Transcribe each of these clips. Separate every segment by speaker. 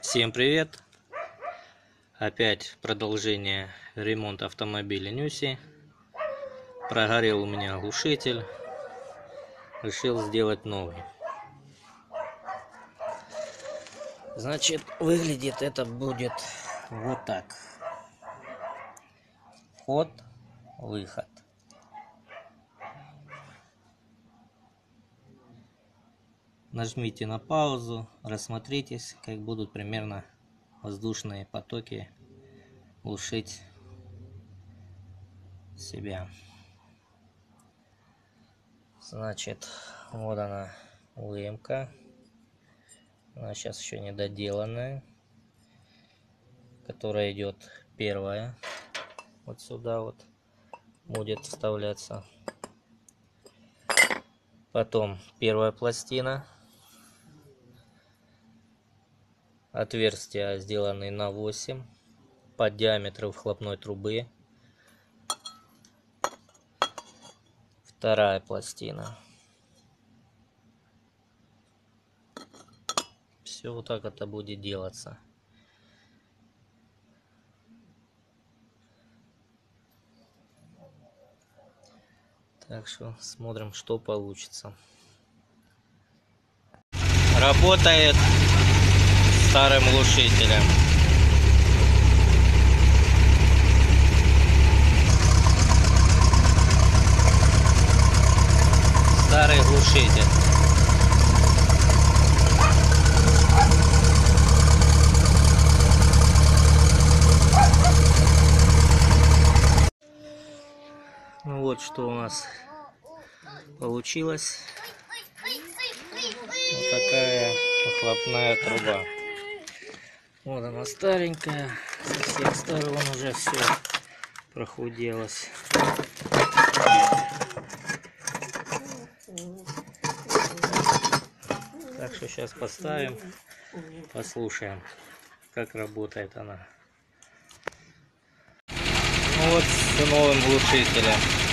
Speaker 1: Всем привет! Опять продолжение ремонта автомобиля Нюси. Прогорел у меня глушитель. Решил сделать новый. Значит, выглядит это будет вот так. Вход, выход. Нажмите на паузу, рассмотритесь, как будут примерно воздушные потоки глушить себя. Значит, вот она УМК. Она сейчас еще не доделанная. Которая идет первая. Вот сюда вот будет вставляться. Потом первая пластина Отверстия сделаны на 8 по диаметру выхлопной трубы. Вторая пластина. Все вот так это будет делаться. Так что смотрим, что получится. Работает старым глушителем. Старый глушитель. Ну вот что у нас получилось. Вот такая выхлопная труба. Вот она старенькая, со всех сторон уже все прохуделось. Так что сейчас поставим, послушаем, как работает она. Ну вот с новым глушителем.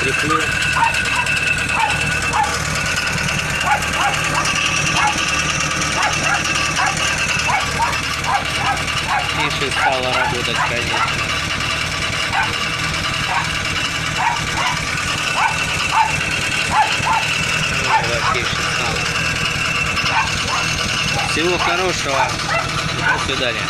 Speaker 1: Еще закреплю. Тише стало работать, конечно. Ну, тише стало. Всего хорошего. До свидания.